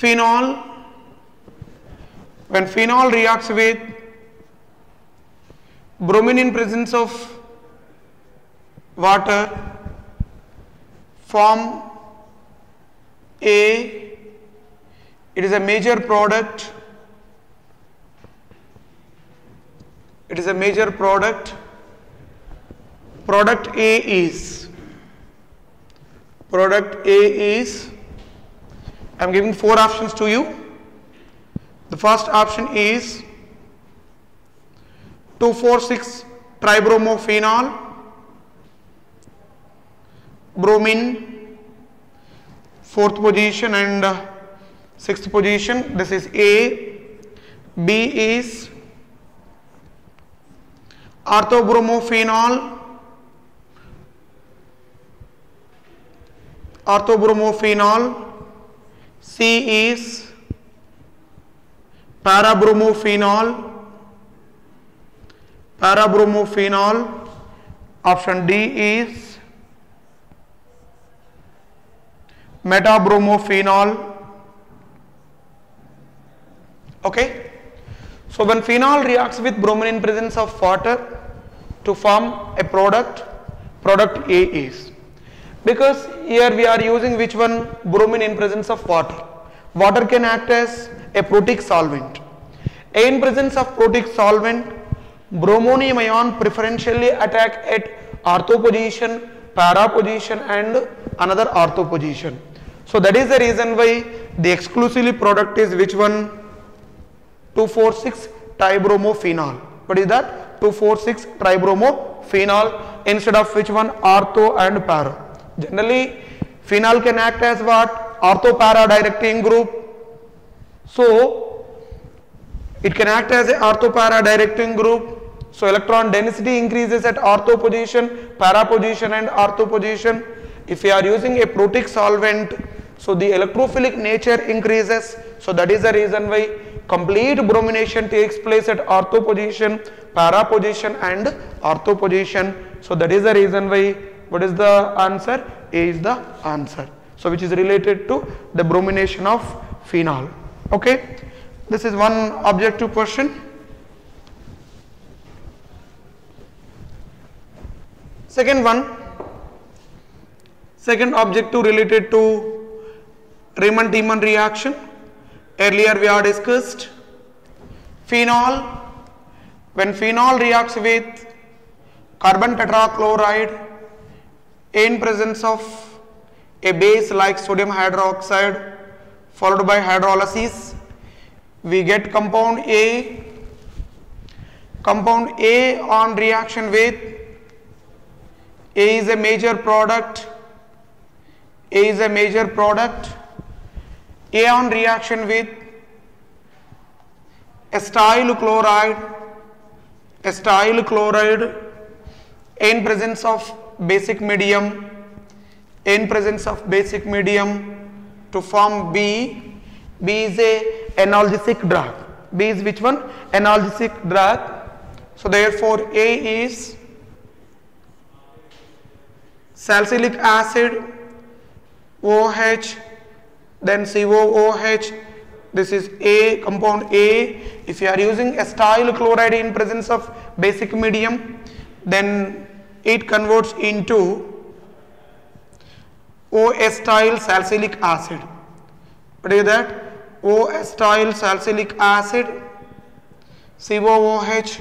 phenol when phenol reacts with bromine in presence of water form A it is a major product it is a major product product A is product A is I am giving four options to you. The first option is 246 tribromophenol bromine fourth position and uh, sixth position. This is A. B is orthobromophenol orthobromophenol C is parabromophenol. Parabromophenol option D is metabromophenol. Okay? So when phenol reacts with bromine in presence of water to form a product product A is because here we are using which one? Bromine in presence of water. Water can act as a protic solvent. In presence of protic solvent bromonium ion preferentially attack at ortho position para position and another ortho position. So that is the reason why the exclusively product is which one? 246 tribromophenol what is that? 246 tribromophenol instead of which one? Ortho and para generally phenol can act as what? Ortho para directing group. So it can act as a ortho para directing group. So electron density increases at ortho position para position and ortho position. If we are using a protic solvent so the electrophilic nature increases. So that is the reason why complete bromination takes place at ortho position para position and ortho position. So that is the reason why what is the answer? A is the answer. So which is related to the bromination of phenol. Okay? This is one objective question. Second one. Second objective related to Reimer Tiemann reaction. Earlier we have discussed phenol. When phenol reacts with carbon tetrachloride in presence of a base like sodium hydroxide followed by hydrolysis we get compound A. Compound A on reaction with A is a major product A is a major product A on reaction with acyl chloride acyl chloride in presence of basic medium in presence of basic medium to form B. B is a analgesic drug. B is which one? Analgesic drug. So therefore A is salicylic acid OH then COOH this is A compound A. If you are using acyl chloride in presence of basic medium then it converts into O-acetyl salicylic acid. What is that? O-acetyl salicylic acid COOH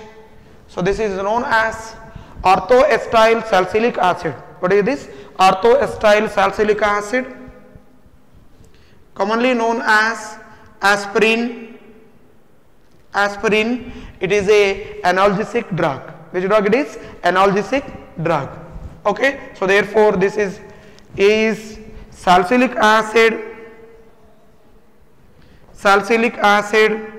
so this is known as orthoacetyl salicylic acid. What is this? Orthoacetyl salicylic acid commonly known as aspirin. Aspirin it is a analgesic drug. Which drug it is? Analgesic drug okay so therefore this is a is salicylic acid salicylic acid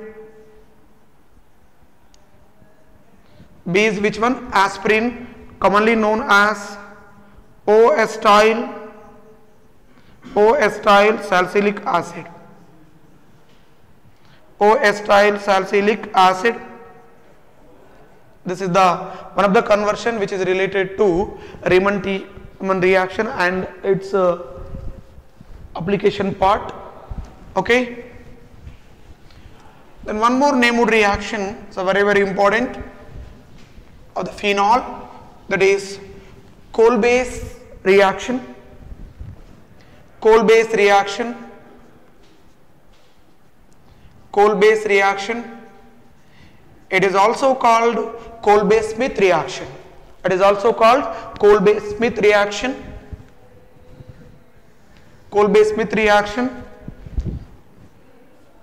B is which one aspirin commonly known as O-acetyl O-acetyl salicylic acid O-acetyl salicylic acid this is the one of the conversion which is related to Reimer Tiemann reaction and its uh, application part Okay. Then one more Neywood reaction, so very very important of the phenol that is Kolbe's reaction. Kolbe's reaction. Kolbe's reaction. It is also called Kolbe's Schmitt reaction. It is also called Kolbe's Schmitt reaction. Kolbe's Schmitt reaction.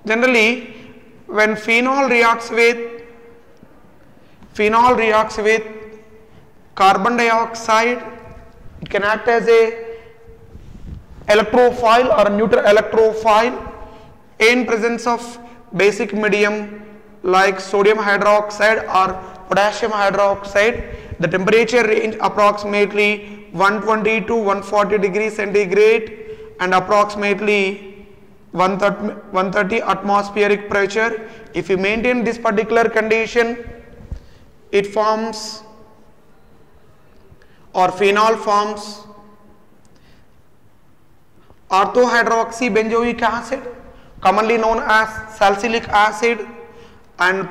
Generally, when phenol reacts with phenol reacts with carbon dioxide, it can act as a electrophile or neutral electrophile in presence of basic medium like sodium hydroxide or potassium hydroxide. The temperature range approximately 120 to 140 degrees centigrade and approximately 130, 130 atmospheric pressure. If you maintain this particular condition, it forms or phenol forms orthohydroxybenzoic acid commonly known as salicylic acid and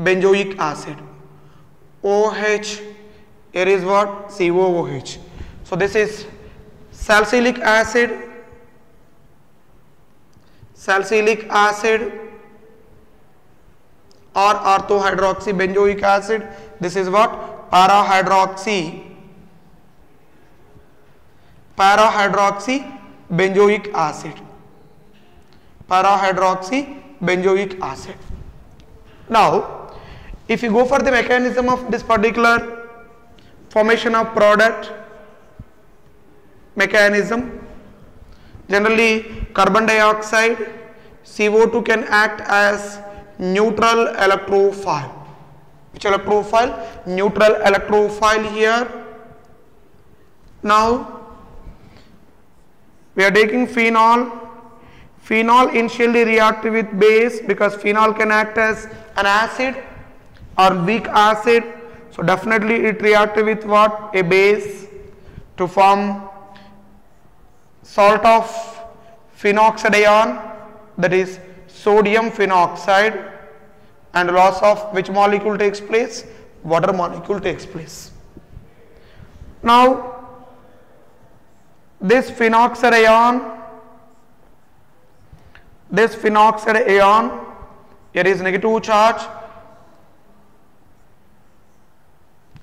parahydroxybenzoic acid. OH here is what? COOH so this is salicylic acid salicylic acid or orthohydroxybenzoic acid. This is what? Parahydroxy. Benzoic acid. Parahydroxy benzoic acid. Now if you go for the mechanism of this particular formation of product mechanism generally carbon dioxide CO2 can act as neutral electrophile. Which electrophile? Neutral electrophile here. Now we are taking phenol. Phenol initially react with base because phenol can act as an acid or weak acid so definitely it react with what? A base to form salt of phenoxide ion that is sodium phenoxide and loss of which molecule takes place? Water molecule takes place. Now this phenoxide ion this phenoxide ion here is negative charge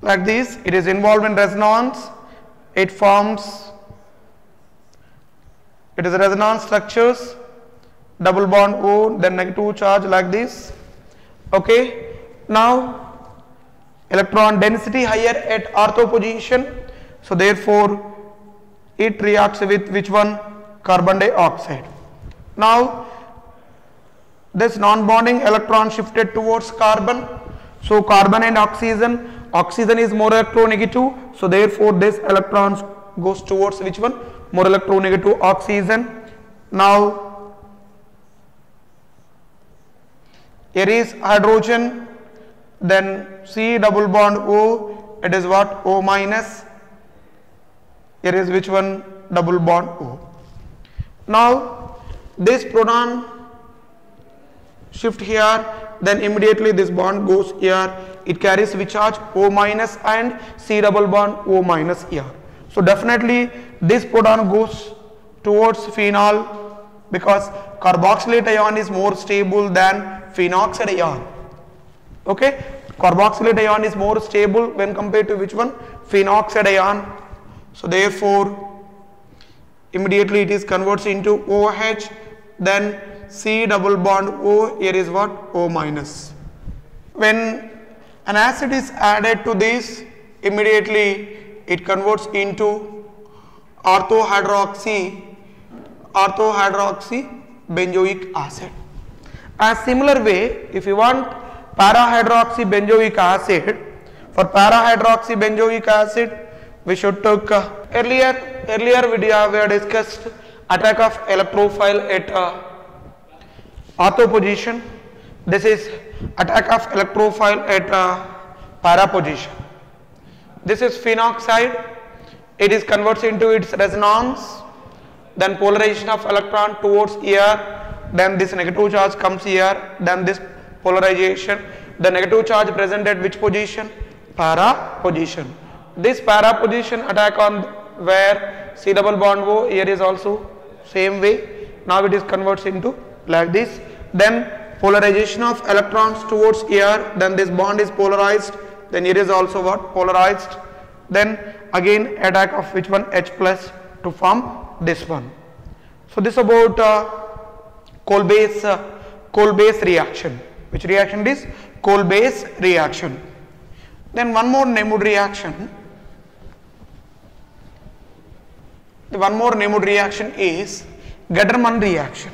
like this it is involved in resonance. It forms it is resonance structures. Double bond O then negative charge like this. Okay now electron density higher at ortho position so therefore it reacts with which one? Carbon dioxide. Now this non-bonding electron shifted towards carbon. So carbon and oxygen oxygen is more electronegative so therefore this electrons goes towards which one more electronegative oxygen now here is hydrogen then C double bond O it is what O minus here is which one double bond O now this proton shift here then immediately this bond goes here it carries which charge O minus and C double bond O minus here so definitely this proton goes towards phenol because carboxylate ion is more stable than phenoxide ion. Okay? Carboxylate ion is more stable when compared to which one? Phenoxide ion. So therefore immediately it is converts into OH then C double bond O here is what? O minus. When an acid is added to this immediately it converts into orthohydroxy orthohydroxy benzoic acid. A similar way if you want parahydroxy benzoic acid for parahydroxy benzoic acid we should took uh, earlier earlier video we discussed attack of electrophile at uh, ortho position. This is attack of electrophile at uh, para position. This is phenoxide. It is converts into its resonance then polarization of electron towards here then this negative charge comes here then this polarization the negative charge present at which position? Para position. This para position attack on where c double bond o here is also same way. Now it is converts into like this. Then polarization of electrons towards here then this bond is polarized then it is also what? Polarized. Then again attack of which one? H plus to form this one. So this about uh, Kolbe's uh, Kolbe's reaction. Which reaction is? Kolbe's reaction. Then one more Nemood reaction. The one more Nemood reaction is Gattermann reaction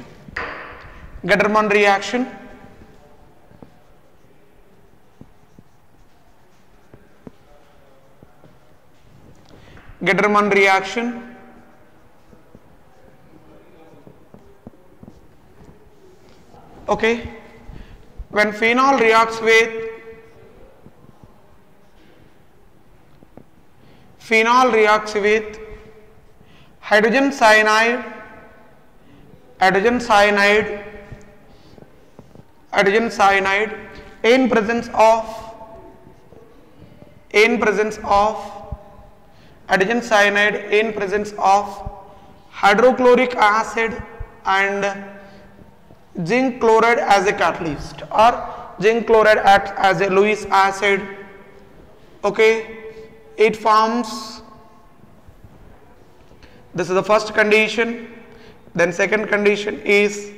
Gattermann reaction? Gattermann reaction? Okay. When phenol reacts with phenol reacts with hydrogen cyanide hydrogen cyanide hydrogen cyanide in presence of in presence of hydrogen cyanide in presence of hydrochloric acid and zinc chloride as a catalyst or zinc chloride acts as a Lewis acid. Okay it forms this is the first condition. Then second condition is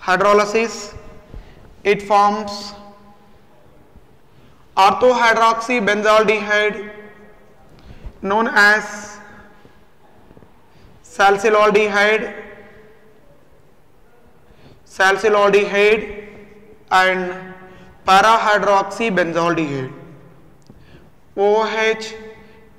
hydrolysis it forms orthohydroxybenzaldehyde known as salicylaldehyde salicylaldehyde and parahydroxybenzaldehyde. OH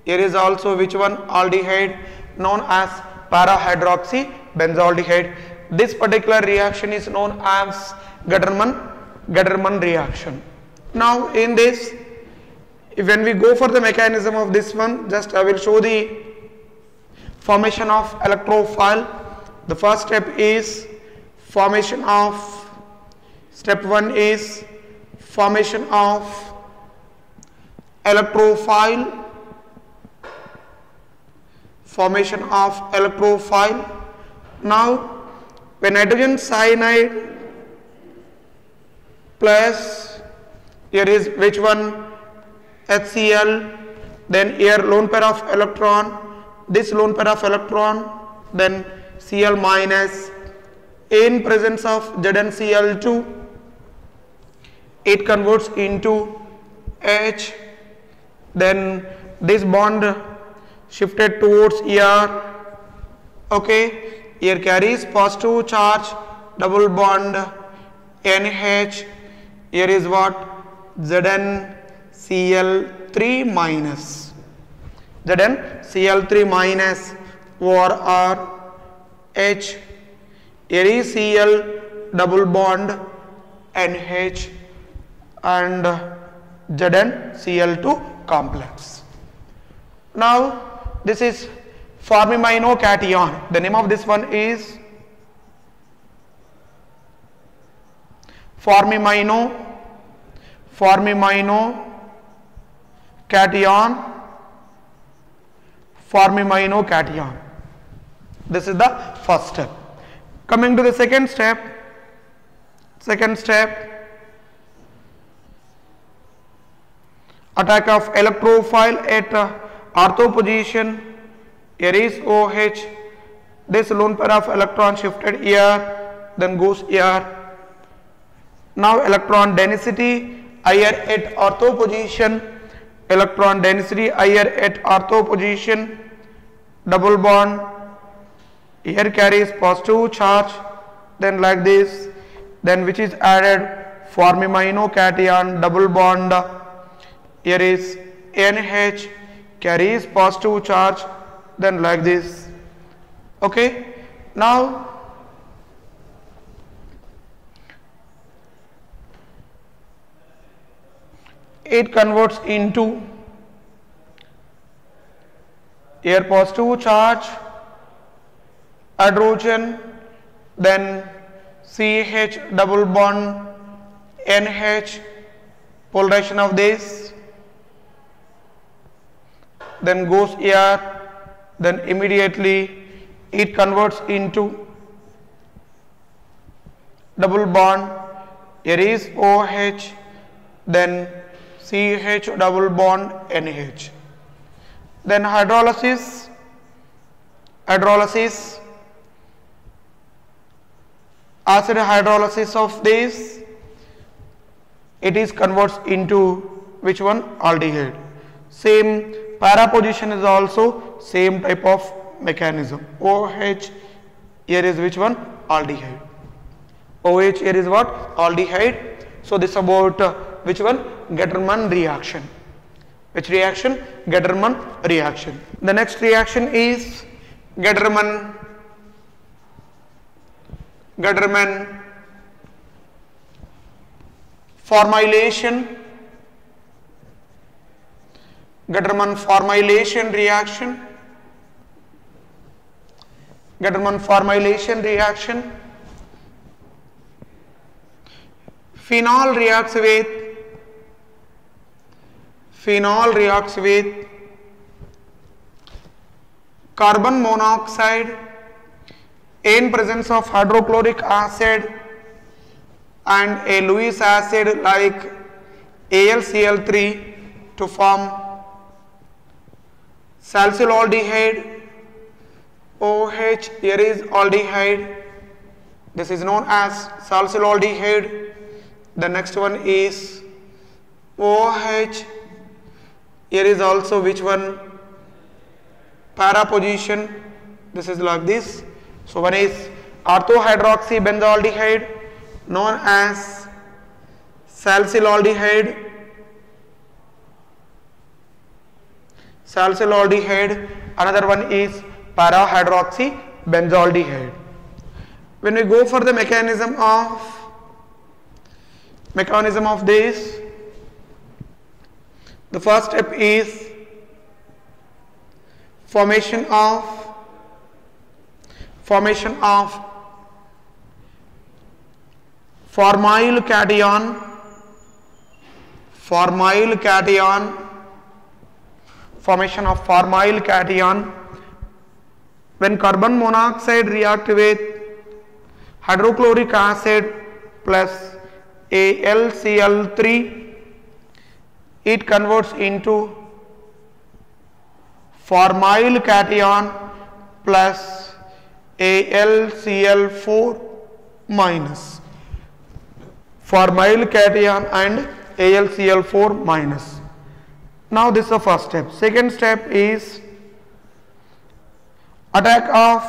here is also which one? Aldehyde known as parahydroxybenzaldehyde. This particular reaction is known as Gattermann Gattermann reaction. Now in this when we go for the mechanism of this one just I will show the formation of electrophile. The first step is formation of step 1 is formation of electrophile. Formation of electrophile. Now when hydrogen cyanide plus here is which one? HCl then here lone pair of electron this lone pair of electron then Cl minus in presence of ZnCl2 it converts into H then this bond shifted towards here okay? Here carries positive charge double bond NH here is what ZnCl3 minus ZnCl3 minus or R H here is Cl double bond NH and ZnCl2 complex. Now this is formimino cation. The name of this one is formiminium formiminium cation formiminium cation this is the first step coming to the second step second step attack of electrophile at ortho position arise O H this lone pair of electron shifted in goes here now electron density higher at ortho position electron density higher at ortho position double bond. Here carries positive charge. Then like this. Then which is added? Formimino cation double bond. Here is NH carries positive charge. Then like this. Okay. Now it converts into air positive charge hydrogen then CH double bond NH polarization of this. Then goes here then immediately it converts into double bond. Here is OH then CH double bond NH then hydrolysis hydrolysis acid hydrolysis of this it is converts into which one? Aldehyde. Same para position is also same type of mechanism. OH here is which one? Aldehyde. OH here is what? Aldehyde. So this about uh, which one? Gattermann reaction. Which reaction? Gattermann reaction. The next reaction is Gattermann Gattermann formylation Gattermann formylation reaction. Gattermann formylation reaction. Phenol reacts with phenol reacts with carbon monoxide in presence of hydrochloric acid and a Lewis acid like AlCl3 to form salicylaldehyde OH here is aldehyde. This is known as salicylaldehyde the next one is OH here is also which one? Para position. This is like this. So one is orthohydroxybenzaldehyde known as salicylaldehyde salicylaldehyde another one is para-hydroxybenzaldehyde. When we go for the mechanism of mechanism of this the first step is formation of formation of formyl cation formyl cation formation of formyl cation when carbon monoxide react with hydrochloric acid plus AlCl3 it converts into formyl cation plus AlCl4 minus formyl cation and AlCl4 minus. Now this is the first step. Second step is attack of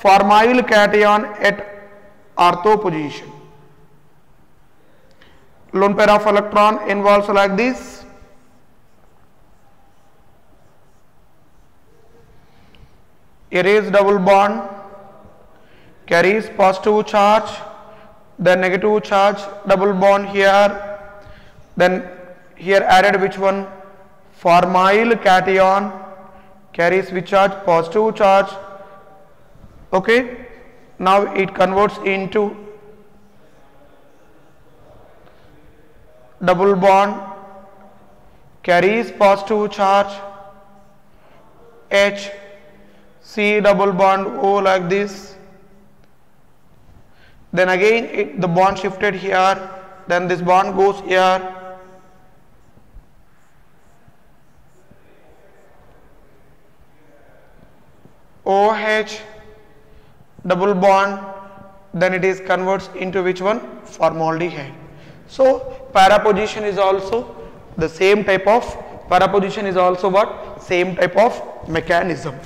formyl cation at ortho position. Lone pair of electron involves like this. Is double bond carries positive charge then negative charge double bond here then here added which one? Formyl cation carries which charge? Positive charge. Okay now it converts into double bond carries positive charge H C double bond O like this. Then again it, the bond shifted here. Then this bond goes here. OH double bond. Then it is converts into which one? Formaldehyde. So para position is also the same type of para position is also what? Same type of mechanism